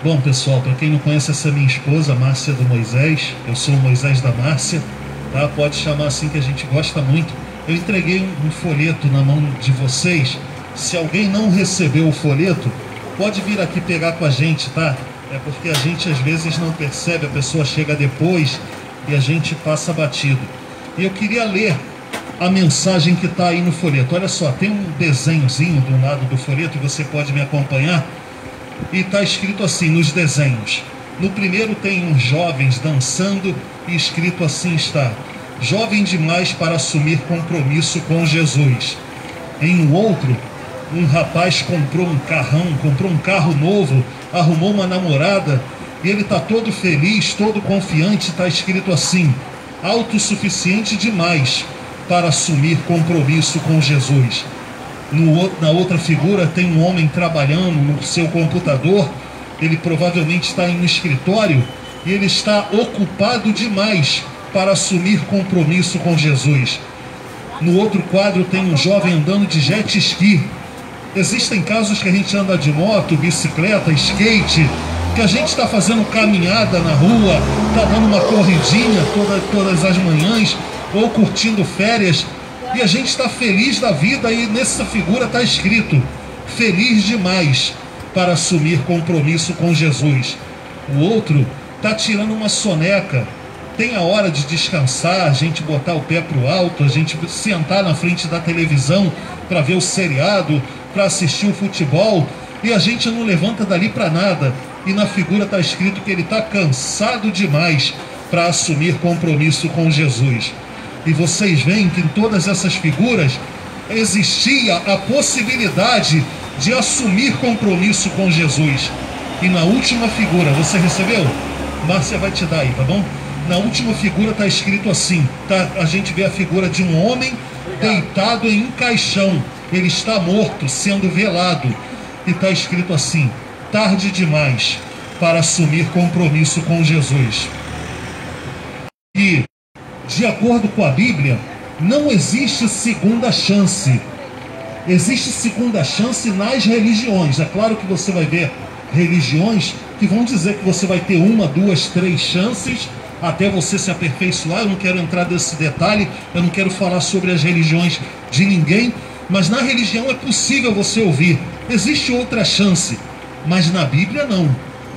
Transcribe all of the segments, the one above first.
Bom, pessoal, para quem não conhece essa minha esposa, Márcia do Moisés, eu sou o Moisés da Márcia, tá? Pode chamar assim que a gente gosta muito. Eu entreguei um, um folheto na mão de vocês. Se alguém não recebeu o folheto, pode vir aqui pegar com a gente, tá? É porque a gente às vezes não percebe, a pessoa chega depois e a gente passa batido. E eu queria ler a mensagem que está aí no folheto. Olha só, tem um desenhozinho do lado do folheto, você pode me acompanhar. E está escrito assim nos desenhos. No primeiro tem uns jovens dançando e escrito assim está: Jovem demais para assumir compromisso com Jesus. Em um outro, um rapaz comprou um carrão, comprou um carro novo, arrumou uma namorada e ele está todo feliz, todo confiante. Está escrito assim: autossuficiente demais para assumir compromisso com Jesus. No, na outra figura tem um homem trabalhando no seu computador, ele provavelmente está em um escritório e ele está ocupado demais para assumir compromisso com Jesus. No outro quadro tem um jovem andando de jet ski. Existem casos que a gente anda de moto, bicicleta, skate, que a gente está fazendo caminhada na rua, está dando uma corridinha toda, todas as manhãs, ou curtindo férias, e a gente está feliz da vida, e nessa figura está escrito: feliz demais para assumir compromisso com Jesus. O outro está tirando uma soneca. Tem a hora de descansar, a gente botar o pé para o alto, a gente sentar na frente da televisão para ver o seriado, para assistir o futebol, e a gente não levanta dali para nada. E na figura está escrito que ele está cansado demais para assumir compromisso com Jesus. E vocês veem que em todas essas figuras existia a possibilidade de assumir compromisso com Jesus. E na última figura, você recebeu? Márcia vai te dar aí, tá bom? Na última figura está escrito assim: tá, a gente vê a figura de um homem deitado em um caixão. Ele está morto, sendo velado. E está escrito assim: tarde demais para assumir compromisso com Jesus. E de acordo com a Bíblia, não existe segunda chance. Existe segunda chance nas religiões. É claro que você vai ver religiões que vão dizer que você vai ter uma, duas, três chances até você se aperfeiçoar. Eu não quero entrar nesse detalhe, eu não quero falar sobre as religiões de ninguém, mas na religião é possível você ouvir. Existe outra chance, mas na Bíblia não.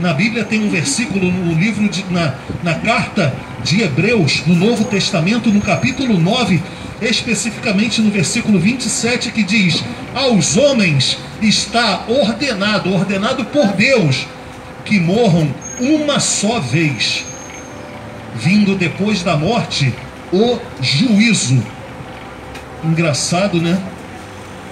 Na Bíblia tem um versículo no livro de, na, na carta de Hebreus, no Novo Testamento, no capítulo 9, especificamente no versículo 27, que diz: Aos homens está ordenado, ordenado por Deus, que morram uma só vez, vindo depois da morte o juízo. Engraçado, né?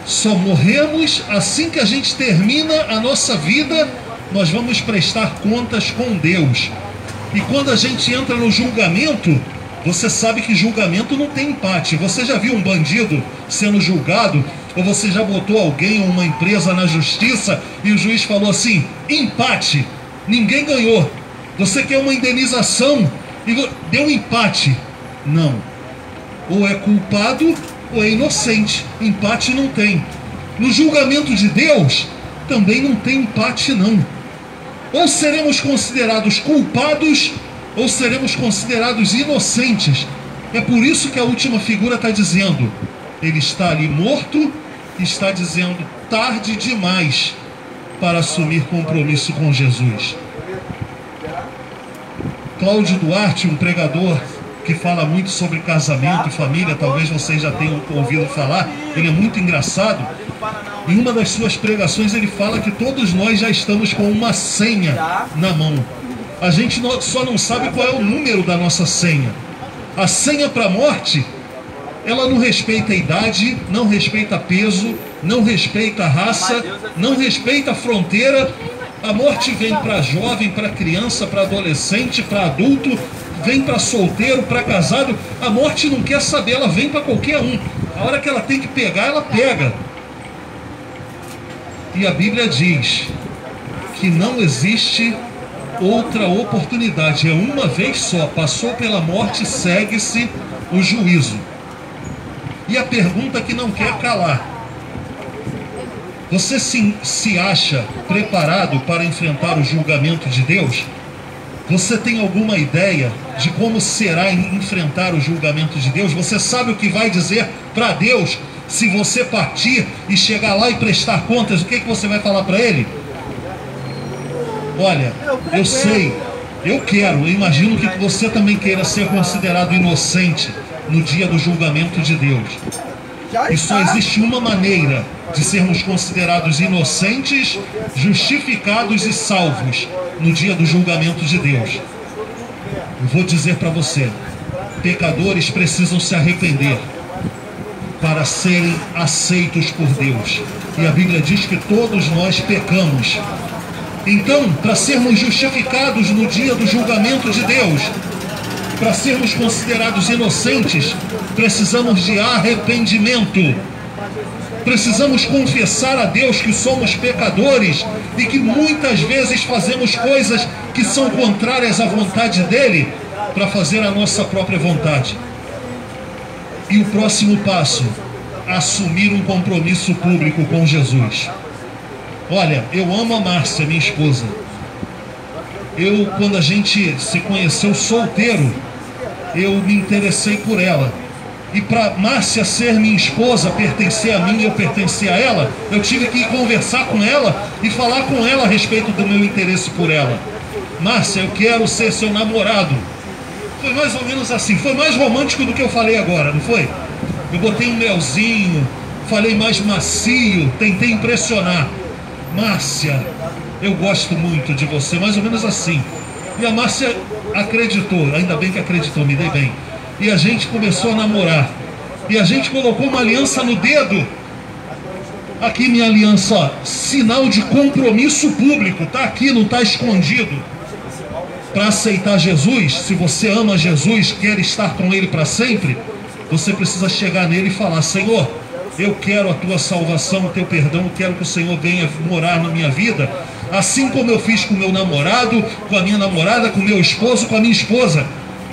Só morremos assim que a gente termina a nossa vida nós vamos prestar contas com Deus. E quando a gente entra no julgamento, você sabe que julgamento não tem empate. Você já viu um bandido sendo julgado? Ou você já botou alguém ou uma empresa na justiça e o juiz falou assim: empate, ninguém ganhou. Você quer uma indenização e deu um empate. Não. Ou é culpado ou é inocente. Empate não tem. No julgamento de Deus também não tem empate, não ou seremos considerados culpados ou seremos considerados inocentes. É por isso que a última figura está dizendo: ele está ali morto, está dizendo tarde demais para assumir compromisso com Jesus. Cláudio Duarte, um pregador que fala muito sobre casamento e família, talvez vocês já tenham ouvido falar, ele é muito engraçado. Em uma das suas pregações ele fala que todos nós já estamos com uma senha na mão. A gente só não sabe qual é o número da nossa senha. A senha para a morte, ela não respeita a idade, não respeita peso, não respeita raça, não respeita fronteira. A morte vem para jovem, para criança, para adolescente, para adulto, vem para solteiro, para casado. A morte não quer saber, ela vem para qualquer um. A hora que ela tem que pegar, ela pega. E a Bíblia diz que não existe outra oportunidade, é uma vez só. Passou pela morte, segue-se o juízo. E a pergunta que não quer calar: Você se, se acha preparado para enfrentar o julgamento de Deus? Você tem alguma ideia de como será enfrentar o julgamento de Deus? Você sabe o que vai dizer para Deus se você partir e chegar lá e prestar contas? O que, que você vai falar para Ele? Olha, eu sei, eu quero, eu imagino que você também queira ser considerado inocente no dia do julgamento de Deus. E só existe uma maneira de sermos considerados inocentes, justificados e salvos no dia do julgamento de Deus. Eu vou dizer para você: pecadores precisam se arrepender para serem aceitos por Deus. E a Bíblia diz que todos nós pecamos. Então, para sermos justificados no dia do julgamento de Deus, para sermos considerados inocentes, precisamos de arrependimento. Precisamos confessar a Deus que somos pecadores e que muitas vezes fazemos coisas que são contrárias à vontade dele para fazer a nossa própria vontade. E o próximo passo, assumir um compromisso público com Jesus. Olha, eu amo a Márcia, minha esposa. Eu, quando a gente se conheceu solteiro, eu me interessei por ela. E para Márcia ser minha esposa, pertencer a mim e eu pertencer a ela, eu tive que conversar com ela e falar com ela a respeito do meu interesse por ela. Márcia, eu quero ser seu namorado. Foi mais ou menos assim, foi mais romântico do que eu falei agora, não foi? Eu botei um melzinho, falei mais macio, tentei impressionar. Márcia, eu gosto muito de você, mais ou menos assim. E a Márcia acreditou, ainda bem que acreditou, me dei bem. E a gente começou a namorar. E a gente colocou uma aliança no dedo. Aqui minha aliança, ó, sinal de compromisso público, tá aqui, não tá escondido. Para aceitar Jesus, se você ama Jesus, quer estar com Ele para sempre, você precisa chegar nele e falar: Senhor, eu quero a tua salvação, o teu perdão, eu quero que o Senhor venha morar na minha vida, assim como eu fiz com meu namorado, com a minha namorada, com meu esposo, com a minha esposa,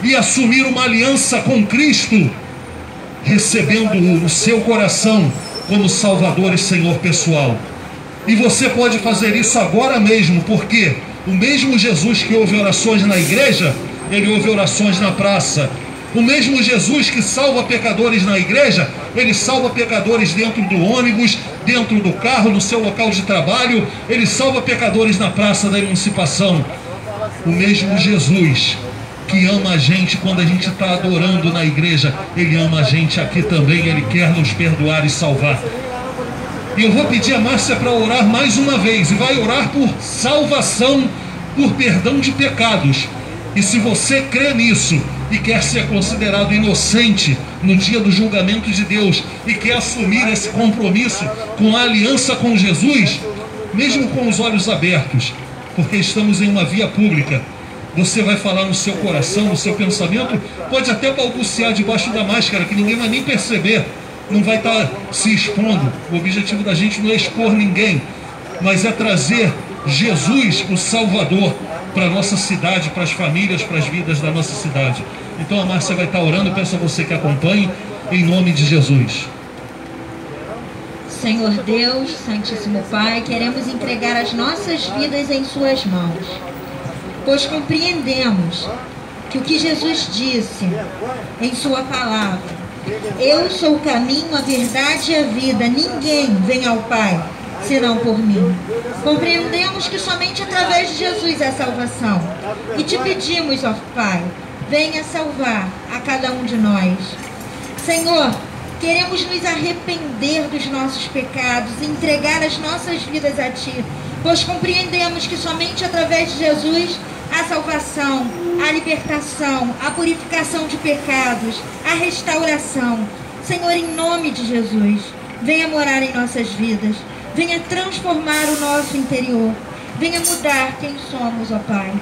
e assumir uma aliança com Cristo, recebendo-o seu coração como Salvador e Senhor pessoal. E você pode fazer isso agora mesmo, porque o mesmo Jesus que ouve orações na igreja, ele ouve orações na praça. O mesmo Jesus que salva pecadores na igreja, ele salva pecadores dentro do ônibus, dentro do carro, no seu local de trabalho, ele salva pecadores na praça da emancipação. O mesmo Jesus que ama a gente quando a gente está adorando na igreja, ele ama a gente aqui também, ele quer nos perdoar e salvar. E eu vou pedir a Márcia para orar mais uma vez, e vai orar por salvação, por perdão de pecados. E se você crê nisso e quer ser considerado inocente no dia do julgamento de Deus e quer assumir esse compromisso com a aliança com Jesus, mesmo com os olhos abertos, porque estamos em uma via pública, você vai falar no seu coração, no seu pensamento, pode até balbuciar debaixo da máscara, que ninguém vai nem perceber, não vai estar se expondo. O objetivo da gente não é expor ninguém, mas é trazer Jesus, o Salvador, para a nossa cidade, para as famílias, para as vidas da nossa cidade. Então a Márcia vai estar orando, peço a você que acompanhe, em nome de Jesus. Senhor Deus, Santíssimo Pai, queremos entregar as nossas vidas em Suas mãos, pois compreendemos que o que Jesus disse em Sua palavra, eu sou o caminho, a verdade e a vida, ninguém vem ao Pai senão por mim. Compreendemos que somente através de Jesus é salvação. E te pedimos, ó Pai, venha salvar a cada um de nós. Senhor, queremos nos arrepender dos nossos pecados e entregar as nossas vidas a Ti, pois compreendemos que somente através de Jesus a salvação, a libertação, a purificação de pecados, a restauração. Senhor, em nome de Jesus, venha morar em nossas vidas venha transformar o nosso interior, venha mudar quem somos, ó Pai.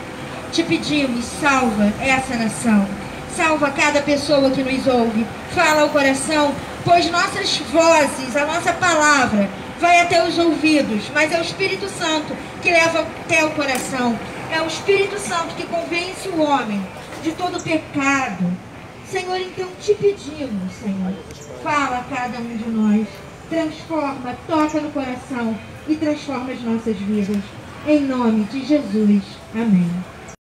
Te pedimos, salva essa nação, salva cada pessoa que nos ouve, fala ao coração, pois nossas vozes, a nossa palavra, vai até os ouvidos, mas é o Espírito Santo que leva até o coração, é o Espírito Santo que convence o homem de todo pecado. Senhor, então te pedimos, Senhor, fala a cada um de nós transforma, toca no coração e transforma as nossas vidas. Em nome de Jesus. Amém.